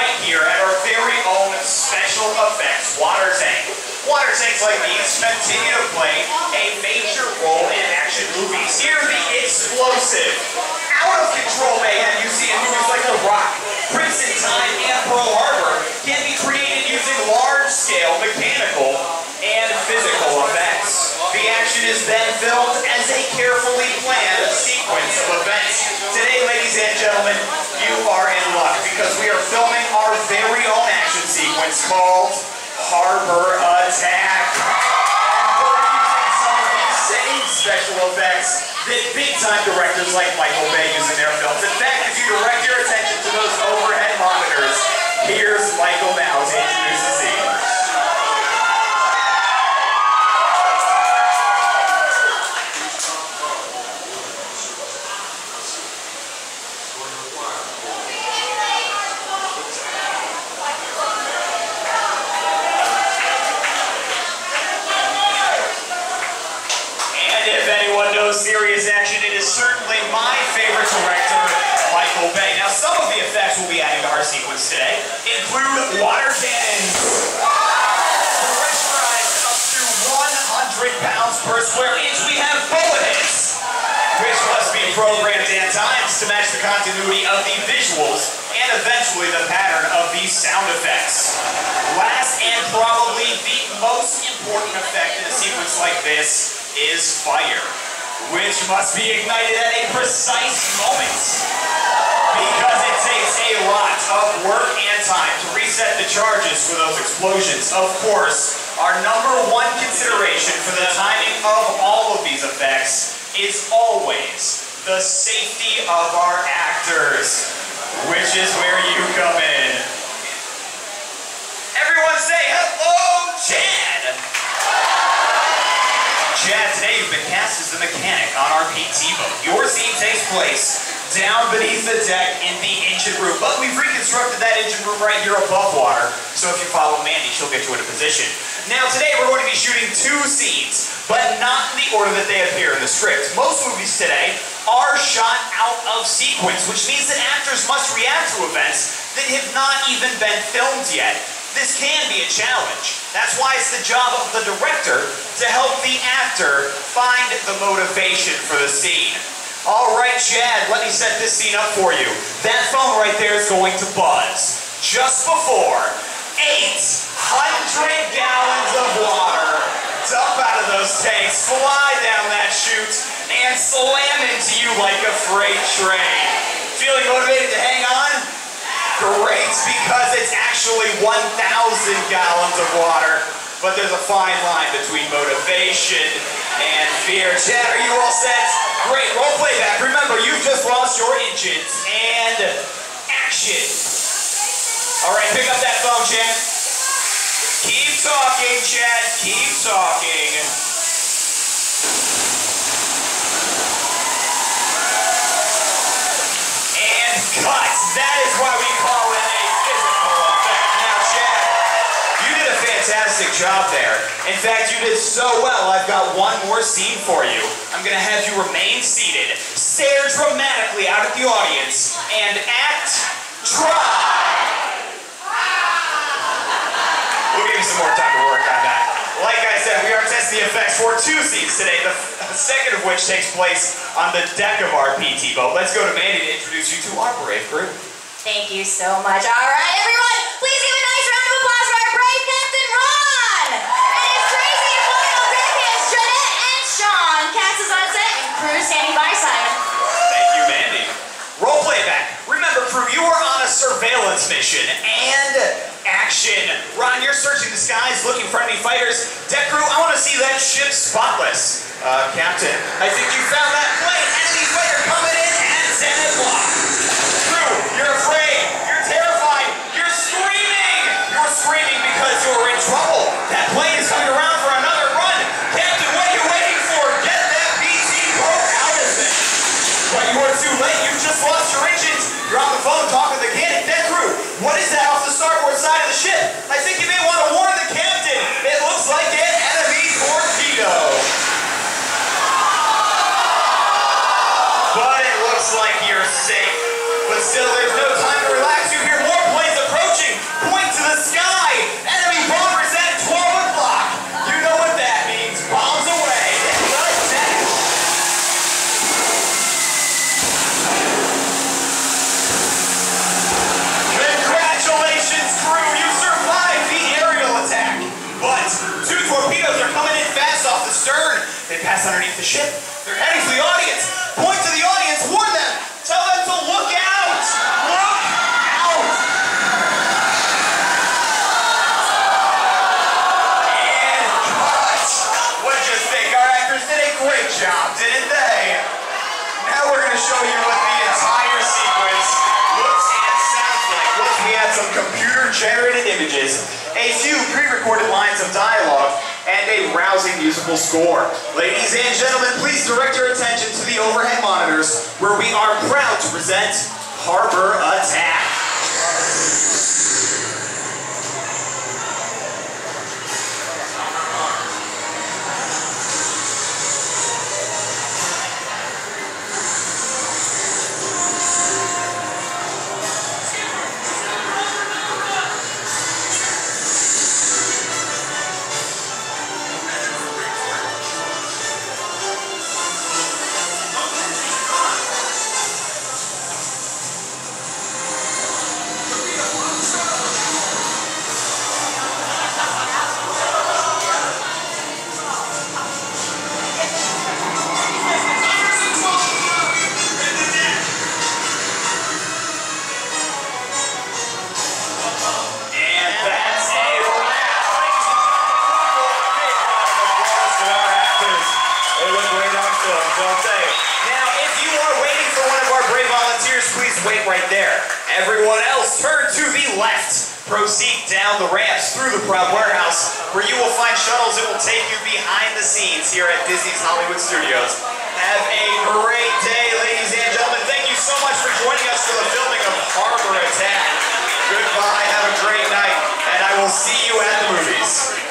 right here at our very own special effects water tank. Water tanks like these continue to play a major role in action movies. Here, the explosive, out of control mayhem you see in movies like The Rock, Prince in Time, and Pearl Harbor can be created using large-scale mechanical and physical effects. The action is then filmed as a carefully planned sequence of events. Today, ladies and gentlemen, you are in luck because we are filming our very own sequence called Harbor Attack. Some special effects that big-time directors like Michael Bay use in their films. In fact, if you direct your attention to those overhead monitors, here's Michael now to introduce the scene. And if anyone knows serious action, it is certainly my favorite director, Michael Bay. Now, some of the effects we'll be adding to our sequence today include water cannons, pressurized up to 100 pounds per square inch. We have bullet hits, which must be programmed at times to match the continuity of the visuals and eventually the pattern of these sound effects. Last and probably the most important effect in a sequence like this is fire, which must be ignited at a precise moment. Because it takes a lot of work and time to reset the charges for those explosions. Of course, our number one consideration for the timing of all of these effects is always the safety of our actors, which is where you come in. Everyone say hello, Chad! Chad, today you've been cast as the mechanic on our PT boat. Your scene takes place down beneath the deck in the engine room, but we've reconstructed that engine room right here above water, so if you follow Mandy, she'll get you in a position. Now today we're going to be shooting two scenes, but not in the order that they appear in the script. Most movies today are shot out of sequence, which means that actors must react to events that have not even been filmed yet. This can be a challenge. That's why it's the job of the director to help the actor find the motivation for the scene. All right, Chad, let me set this scene up for you. That phone right there is going to buzz just before 800 gallons of water dump out of those tanks, fly down that chute, and slam into you like a freight train. Feeling motivated to hang on? Great, because it's actually 1,000 gallons of water. But there's a fine line between motivation and fear. Chad, are you all set? Great, roll playback. Remember, you've just lost your engines. And action. All right, pick up that phone, Chad. Keep talking, Chad. Keep talking. Cut. That is why we call it a physical effect. Now, Chad, you did a fantastic job there. In fact, you did so well, I've got one more scene for you. I'm going to have you remain seated, stare dramatically out at the audience, and act try. We'll give you some more time to work on that. Like I said, we are testing the effects for two scenes today, the f- second of which takes place on the deck of our PT boat. Let's go to Mandy to introduce you to our brave crew. Thank you so much. All right, everyone, please give a nice round of applause for our brave Captain Ron and his crazy and wild deckhands, Jeanette and Sean. Cass is on set and crew standing by Simon. Thank you, Mandy. Roll playback. Remember, crew, you are on a surveillance mission and action. Ron, you're searching the skies looking for enemy fighters. Deck crew, I want to see that ship spotless. Uh, Captain, I think you found that plane. Enemy fighter coming in and Zenith block. Ship. They're heading for the audience. Point to the audience. Warn them. Tell them to look out. Look out. And cut. What'd you think? Our actors did a great job, didn't they? Now we're going to show you what the entire sequence looks and sounds like. Once we add some computer-generated images, a few pre-recorded lines of dialogue, and a rousing musical score. Ladies and gentlemen, please direct your attention to the overhead monitors, where we are proud to present Harbor Attack. Film, don't they? Now, if you are waiting for one of our brave volunteers, please wait right there. Everyone else, turn to the left. Proceed down the ramps through the Prop Warehouse, where you will find shuttles that will take you behind the scenes here at Disney's Hollywood Studios. Have a great day, ladies and gentlemen. Thank you so much for joining us for the filming of Harbor Attack. Goodbye, have a great night, and I will see you at the movies.